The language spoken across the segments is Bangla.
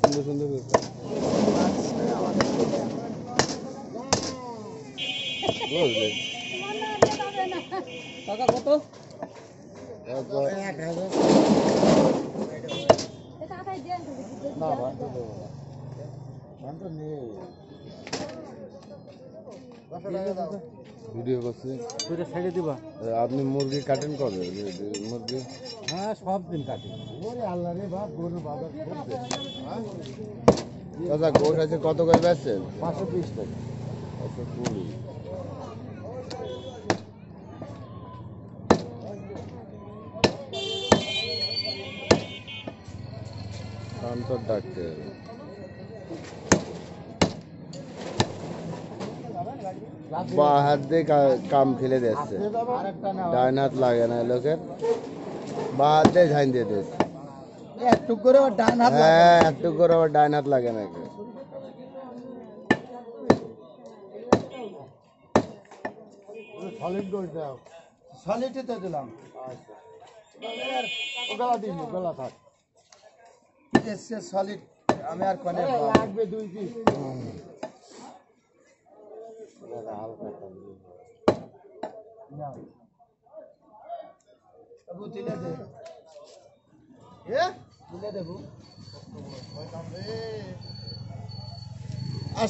সুন্দর সুন্দর কত না ভান্ড দেবো না ভিডিও করছি। দুইটা ছেড়ে দিবা? আপনি মুরগি কাটেন কবে? মুরগি? হ্যাঁ সব দিন কাটি ওরে আল্লাহ রে বাপ গরু বাজার করবে দাদা গোট আছে কত করে বেচছেন? পাঁচশো বিশ টাকা। কুড়ি। শান্তর ডাকতে হবে। বা হাত দিয়ে কাম ফেলে দিচ্ছে আরেকটা ডাইন হাত লাগে না লোকের। বা হাত দিয়ে ঝাইন দিয়ে দিচ্ছে একটু করে ডান হাত হ্যাঁ একটু করে আবার ডাইন হাত লাগে নাকি সলিড গোল দাও সলিডই তো দিলাম। গলা দিন গলা থাক। সলিড আমি আর কনে লাগবে দুই পিস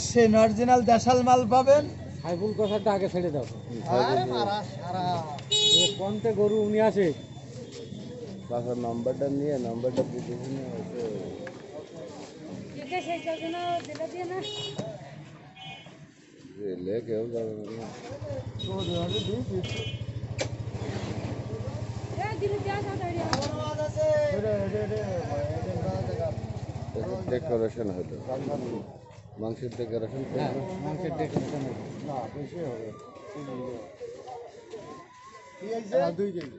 সেন অরিজিনাল দেশাল মাল পাবেন। সাইফুল কথাটা আগে ছেড়ে দাও। আরে মারা সারা। কোনতে গরু উনি আছে বাসার নাম্বারটা নিয়ে নাম্বারটা বুঝে নিয়ে এসে রেলে কেউ যাবে না ডেকোরেশন হলো মাংসের ডেকোরেশন হ্যাঁ মাংসের ডেকোরেশন না বেশি হবে দুই কেজি